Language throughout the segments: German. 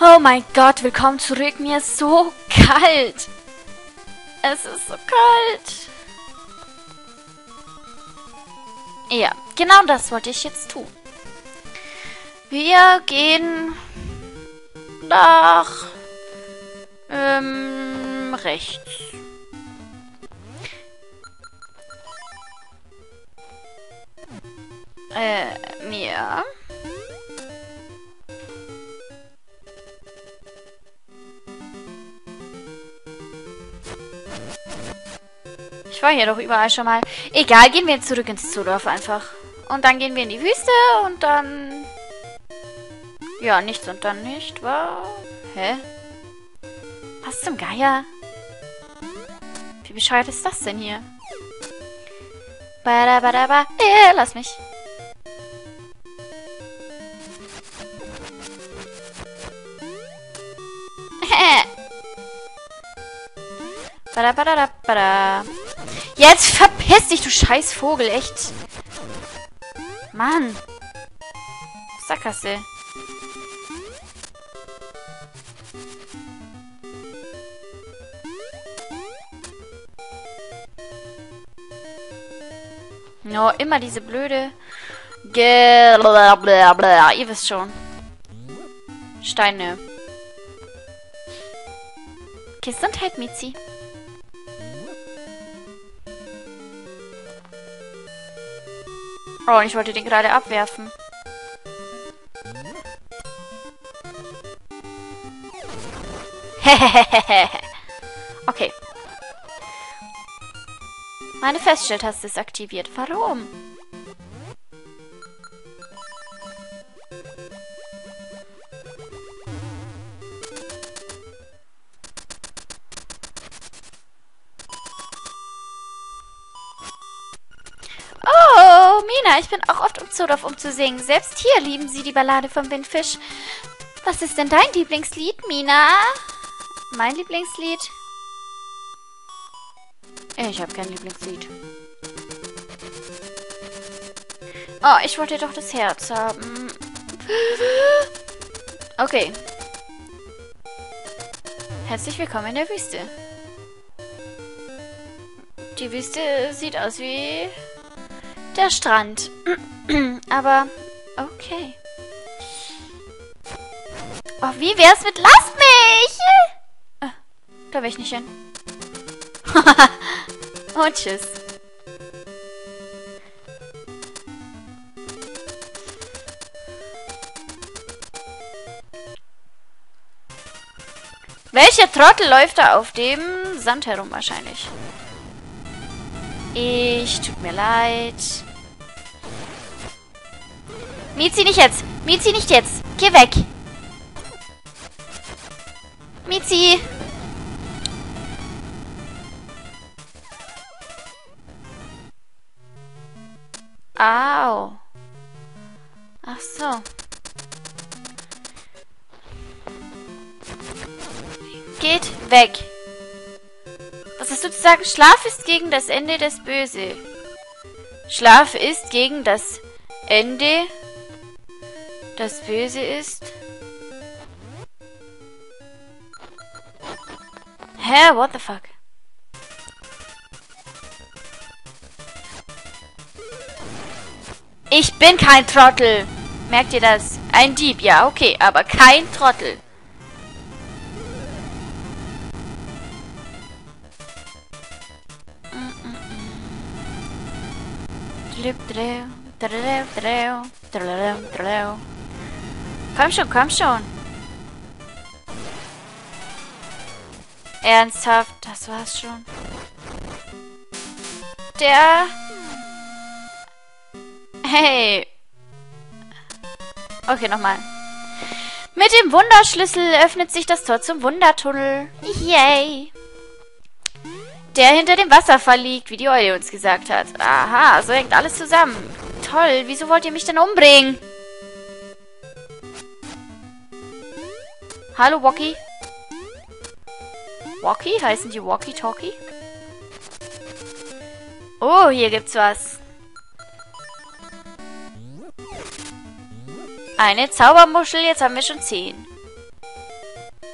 Oh mein Gott, willkommen zurück. Mir ist so kalt. Es ist so kalt. Ja, genau das wollte ich jetzt tun. Wir gehen nach ähm, rechts. Äh, ja. Ich war hier doch überall schon mal. Egal, gehen wir jetzt zurück ins Zudorf einfach. Und dann gehen wir in die Wüste und dann... Ja, nichts und dann nicht, war... Hä? Was zum Geier? Wie bescheuert ist das denn hier? Badabadaba. Äh, lass mich. Badabadabada. Jetzt verpiss dich, du scheiß Vogel, echt. Mann. Sackgasse. No, immer diese blöde... Blablabla. Ihr wisst schon. Steine. Gesundheit, Mizi. Oh, ich wollte den gerade abwerfen. okay. Meine Feststelltaste ist aktiviert. Warum? Mina, ich bin auch oft um Zodorf, um zu singen. Selbst hier lieben sie die Ballade vom Windfisch. Was ist denn dein Lieblingslied, Mina? Mein Lieblingslied? Ich habe kein Lieblingslied. Oh, ich wollte doch das Herz haben. Okay. Herzlich willkommen in der Wüste. Die Wüste sieht aus wie der Strand. Aber okay. Oh, wie wär's mit Lass mich? Ah, da will ich nicht hin. Und tschüss. Welcher Trottel läuft da auf dem Sand herum wahrscheinlich? Ich, tut mir leid. Miezi nicht jetzt. Miezi nicht jetzt. Geh weg. Miezi. Au. Ach so. Geht weg. Was hast du zu sagen? Schlaf ist gegen das Ende das Böse. Schlaf ist gegen das Ende das Böse ist. Hä? What the fuck? Ich bin kein Trottel. Merkt ihr das? Ein Dieb, ja, okay, aber kein Trottel. Komm schon, komm schon. Ernsthaft, das war's schon. Der Hey. Okay, nochmal. Mit dem Wunderschlüssel öffnet sich das Tor zum Wundertunnel. Yay. Der hinter dem Wasserfall liegt, wie die Eule uns gesagt hat. Aha, so hängt alles zusammen. Toll, wieso wollt ihr mich denn umbringen? Hallo, Walkie? Walkie? Heißen die Walkie-Talkie? Oh, hier gibt's was. Eine Zaubermuschel, jetzt haben wir schon zehn.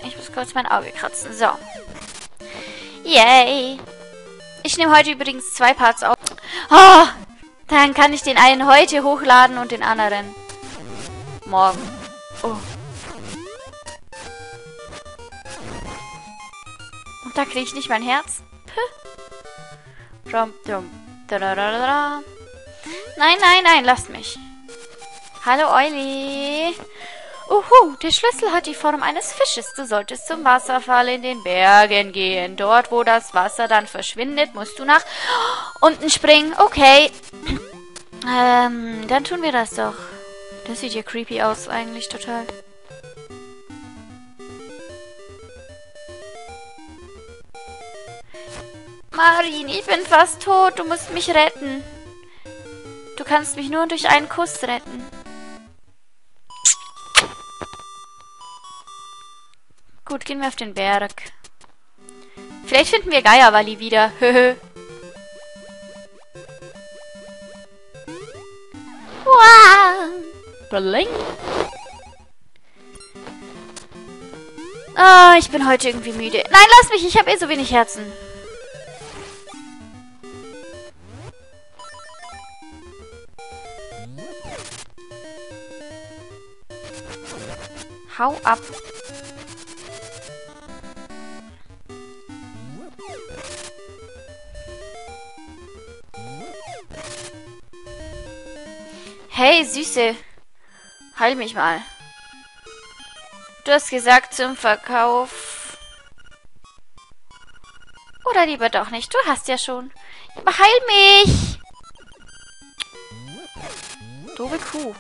Ich muss kurz mein Auge kratzen. So. Yay. Ich nehme heute übrigens zwei Parts auf. Oh, dann kann ich den einen heute hochladen und den anderen morgen. Oh. Da kriege ich nicht mein Herz. Nein, nein, nein, lasst mich. Hallo, Euli. Uhu, der Schlüssel hat die Form eines Fisches. Du solltest zum Wasserfall in den Bergen gehen. Dort, wo das Wasser dann verschwindet, musst du nach unten springen. Okay. Ähm, dann tun wir das doch. Das sieht ja creepy aus, eigentlich total. Marin, ich bin fast tot. Du musst mich retten. Du kannst mich nur durch einen Kuss retten. Gut, gehen wir auf den Berg. Vielleicht finden wir Geierwalli wieder. Höhö. Bling. Ah, ich bin heute irgendwie müde. Nein, lass mich, ich habe eh so wenig Herzen. Hau ab. Hey, Süße. Heil mich mal. Du hast gesagt zum Verkauf. Oder lieber doch nicht. Du hast ja schon. Heil mich! Doofe Kuh.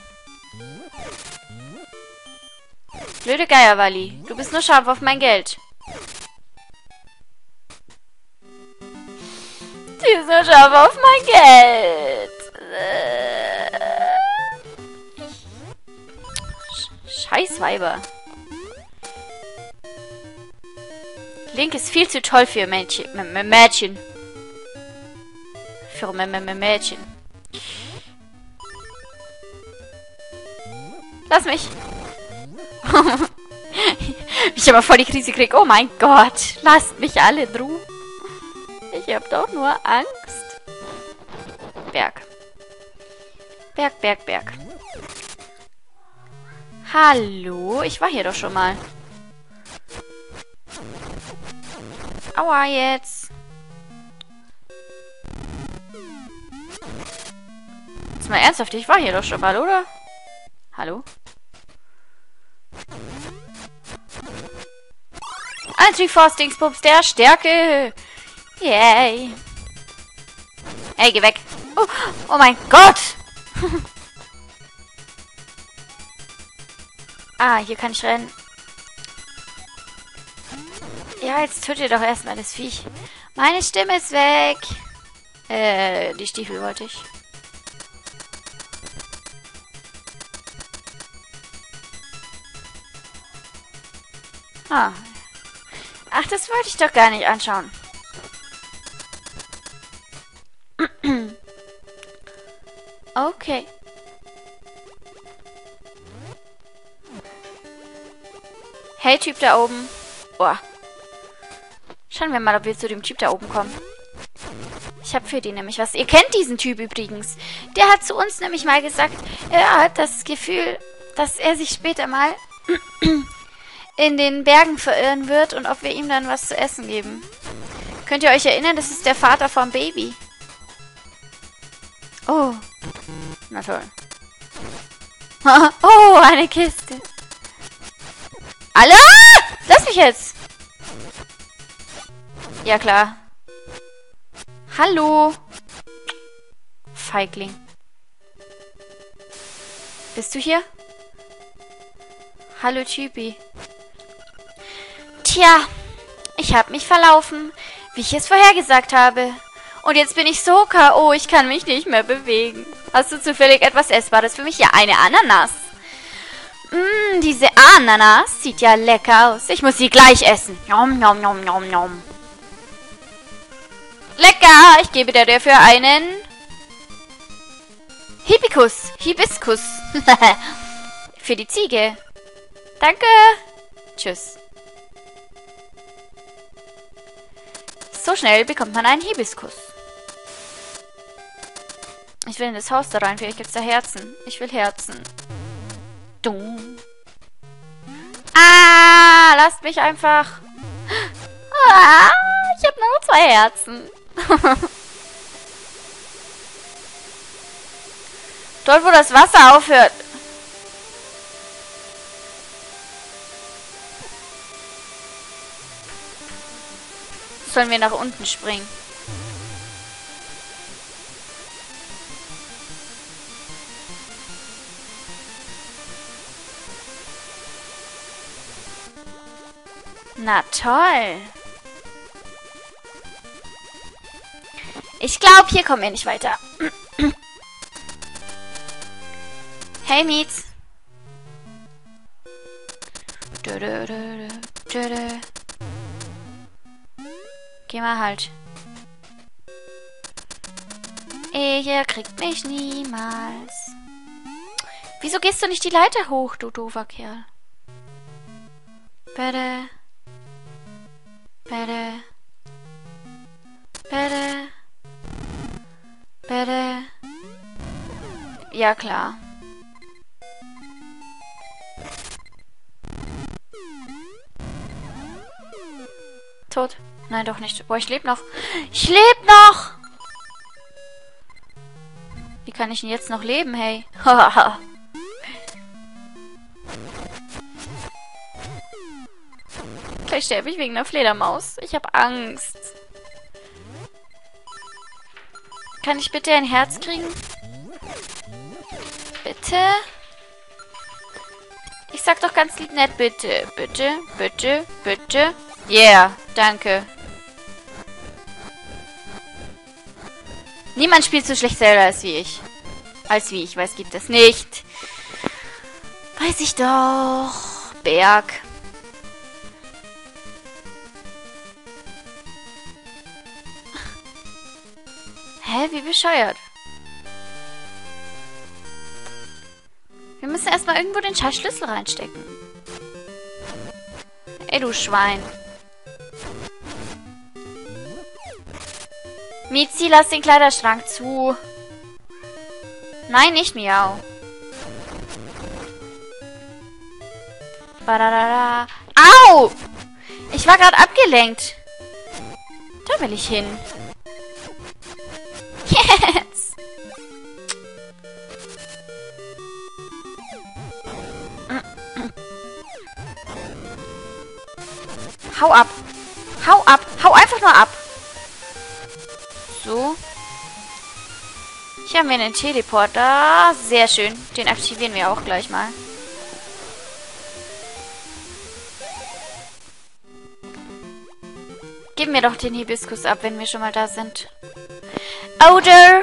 Blöde Geierwalli. Du bist nur scharf auf mein Geld. Sie ist nur scharf auf mein Geld. Scheißweiber. Link ist viel zu toll für Mädchen. Mädchen. Für Mädchen. Lass mich. ich aber voll die Krise krieg. Oh mein Gott. Lasst mich alle in Ich hab doch nur Angst. Berg. Berg, Berg, Berg. Hallo? Ich war hier doch schon mal. Aua, jetzt. Jetzt mal ernsthaft, ich war hier doch schon mal, oder? Hallo? Anti-Force Dingsbums der Stärke. Yay. Ey, geh weg. Oh, oh mein Gott. Ah, hier kann ich rennen. Ja, jetzt tötet doch erstmal das Viech. Meine Stimme ist weg. Äh, die Stiefel wollte ich. Ah. Ach, das wollte ich doch gar nicht anschauen. okay. Hey, Typ da oben. Boah. Schauen wir mal, ob wir zu dem Typ da oben kommen. Ich habe für den nämlich was. Ihr kennt diesen Typ übrigens. Der hat zu uns nämlich mal gesagt, er hat das Gefühl, dass er sich später mal in den Bergen verirren wird und ob wir ihm dann was zu essen geben. Könnt ihr euch erinnern, das ist der Vater vom Baby. Oh. Na toll. oh, eine Kiste. Alle? Lass mich jetzt! Ja, klar. Hallo? Feigling. Bist du hier? Hallo, Typi. Tja, ich habe mich verlaufen, wie ich es vorhergesagt habe. Und jetzt bin ich so K.O., ich kann mich nicht mehr bewegen. Hast du zufällig etwas Essbares für mich? Ja, eine Ananas. Mmm, diese Ananas sieht ja lecker aus. Ich muss sie gleich essen. Nom, nom, nom, nom, nom. Lecker! Ich gebe dir dafür einen... Hibiskus. Hibiskus. Für die Ziege. Danke. Tschüss. So schnell bekommt man einen Hibiskus. Ich will in das Haus da rein. Vielleicht gibt's da Herzen. Ich will Herzen. Dumm. Ah, lasst mich einfach. Ah, ich habe nur zwei Herzen. Dort, wo das Wasser aufhört. Sollen wir nach unten springen? Na toll. Ich glaube, hier kommen wir nicht weiter. hey, Mietz. Geh mal halt. Ihr kriegt mich niemals. Wieso gehst du nicht die Leiter hoch, du doofer Kerl? Bitte. Bitte. Bitte. Bitte. Ja, klar. Tot. Nein, doch nicht. Boah, ich lebe noch. Ich lebe noch! Wie kann ich denn jetzt noch leben, hey? Haha. Vielleicht sterbe ich wegen einer Fledermaus. Ich habe Angst. Kann ich bitte ein Herz kriegen? Bitte? Ich sag doch ganz lieb nett, bitte. Bitte, bitte, bitte. Yeah, danke. Niemand spielt so schlecht selber als wie ich. Als wie ich, weiß gibt es nicht. Weiß ich doch. Berg. Hä, wie bescheuert. Wir müssen erstmal irgendwo den scheiß Schlüssel reinstecken. Ey, du Schwein. Mizi, lass den Kleiderschrank zu. Nein, nicht Miau. Badadada. Au! Ich war gerade abgelenkt. Da will ich hin. Jetzt! Hau ab! Hau ab! Hau einfach nur ab! So. Hier haben wir einen Teleporter. Sehr schön. Den aktivieren wir auch gleich mal. Geben wir doch den Hibiskus ab, wenn wir schon mal da sind. Odor.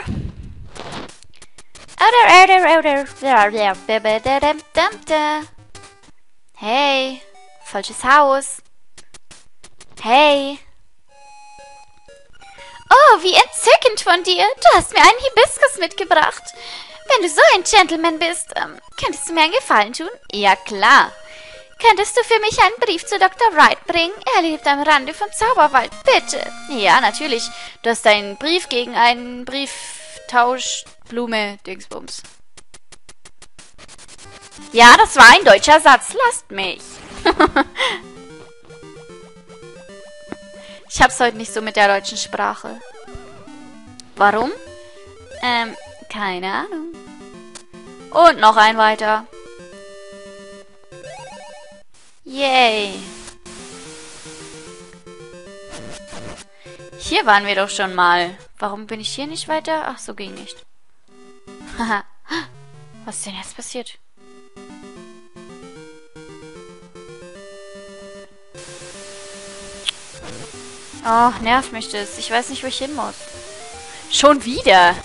Odor, odor, odor. Hey. Falsches Haus. Hey. Wie entzückend von dir. Du hast mir einen Hibiskus mitgebracht. Wenn du so ein Gentleman bist, ähm, könntest du mir einen Gefallen tun? Ja, klar. Könntest du für mich einen Brief zu Dr. Wright bringen? Er lebt am Rande vom Zauberwald. Bitte. Ja, natürlich. Du hast einen Brief gegen einen Brieftausch Blume Dingsbums. Ja, das war ein deutscher Satz. Lasst mich. ich hab's heute nicht so mit der deutschen Sprache. Warum? Ähm, keine Ahnung. Und noch ein weiter. Yay. Hier waren wir doch schon mal. Warum bin ich hier nicht weiter? Ach, so ging nicht. Haha. Was ist denn jetzt passiert? Oh, nervt mich das. Ich weiß nicht, wo ich hin muss. Schon wieder.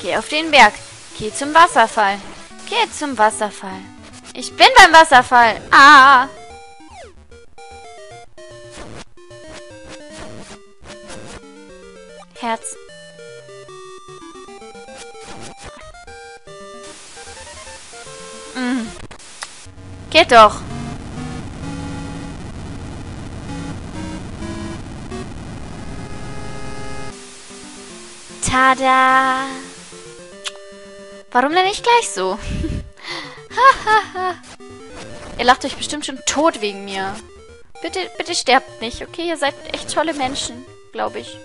Geh auf den Berg. Geh zum Wasserfall. Geh zum Wasserfall. Ich bin beim Wasserfall. Ah. Herz. Mm. Geht doch. Tada! Warum denn nicht gleich so? Ihr lacht euch bestimmt schon tot wegen mir. Bitte, bitte sterbt nicht, okay? Ihr seid echt tolle Menschen, glaube ich.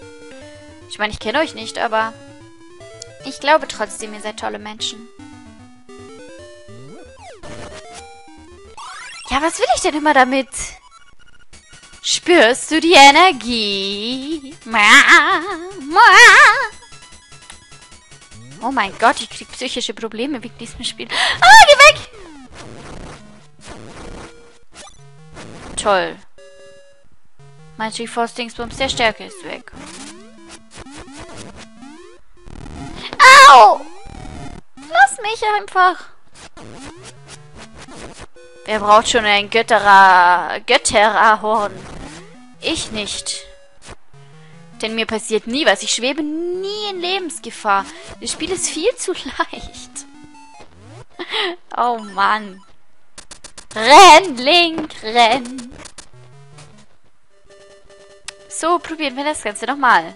Ich meine, ich kenne euch nicht, aber ich glaube trotzdem, ihr seid tolle Menschen. Ja, was will ich denn immer damit? Spürst du die Energie? Oh mein Gott, ich krieg psychische Probleme wegen diesem Spiel. Ah, geh weg! Toll. Mein G-Force Dingsbums der Stärke ist weg. Au! Lass mich einfach. Wer braucht schon ein Götterer, Götterahorn? Ich nicht. Denn mir passiert nie was. Ich schwebe nie in Lebensgefahr. Das Spiel ist viel zu leicht. oh Mann. Renn, Link, renn. So, probieren wir das Ganze nochmal.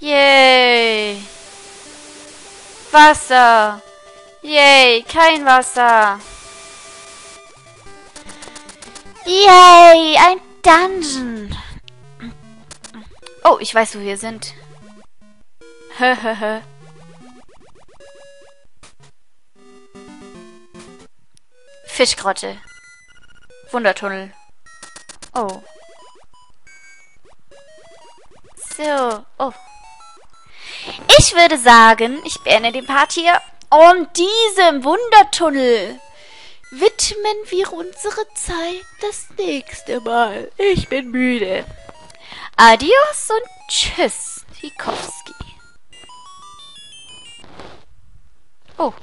Yay. Wasser. Yay, kein Wasser. Yay, ein Dungeon. Oh, ich weiß, wo wir sind. Höhöhö. Fischgrotte. Wundertunnel. Oh. So. Oh. Ich würde sagen, ich beende den Part hier. Und diesem Wundertunnel widmen wir unsere Zeit das nächste Mal. Ich bin müde. Adios und tschüss, Hikowski. Oh.